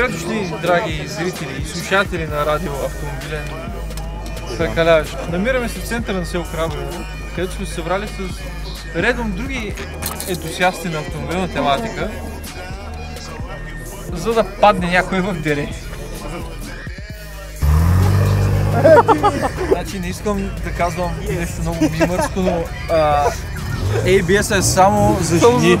Добре дошли, драги зрители и слушатели на радио Автомобилен Прекаляваш. Намираме се в центъра на село Крабрево, където сме се събрали с редом други ентусиасти на автомобилна тематика, за да падне някой в дере. значи не искам да казвам нещо много мимърско, но а, ABS е само за жени.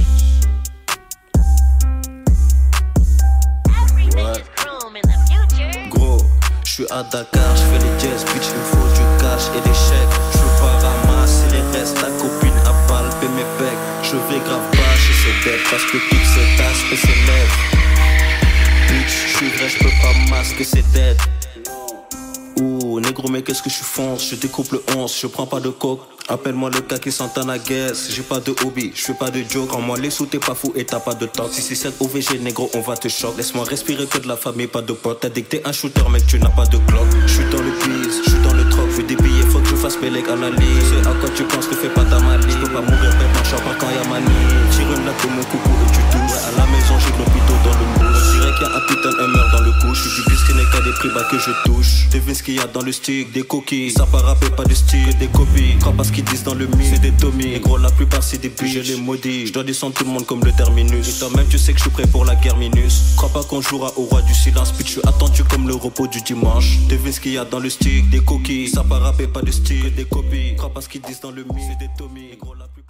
suis à Dakar, je fais les jazz, bitch, il me faut du cash et des chèques. Je veux pas ramasser les restes, la copine a palpé mes pecs. Je vais grave pas chez ses dettes parce que toutes ces tasses et ses lèvres. Bitch, je suis vrai, je peux pas masquer ses dettes. Ouh, négro, mais qu'est-ce que je fonce Je découpe le 11, je prends pas de coke. Appelle-moi le cas qui Santana Guess. J'ai pas de hobby, je fais pas de joke. En moi, les sous, t'es pas fou et t'as pas de temps. Si c'est 7 OVG, négro, on va te choquer. Laisse-moi respirer que de la famille, pas de potes. T'as dit que t'es un shooter, mec, tu n'as pas de clock. Je suis dans le biz, je suis dans le troc. Fais des billets, faut que je fasse mes legs analyse. C'est à quoi tu penses, te fais pas ta malice. Je peux pas mourir bête en chopant quand y'a manie. Tire une latte mon coucou et tu. Ouais, à la maison, j'ai de l'hôpital dans le y a un putain de meurt dans le couche. Je suis du bis qui n'est qu'à des prix que je touche. Devine ce qu'il y a dans le stick, des coquilles. Ça rapper, pas de style, des copies. Crois pas ce qu'ils disent dans le mix, c'est des Tommy. Et gros, la plupart c'est des bitches. Je les maudis, je dois descendre tout le monde comme le terminus. Et toi-même, tu sais que je suis prêt pour la guerre minus. Crois pas qu'on jouera au roi du silence, puis je suis attendu comme le repos du dimanche. Devine ce qu'il y a dans le stick, des coquilles. Ça rapper, pas de style, des copies. Crois pas ce qu'ils disent dans le mix, c'est des Tommy. Gros, la plupart-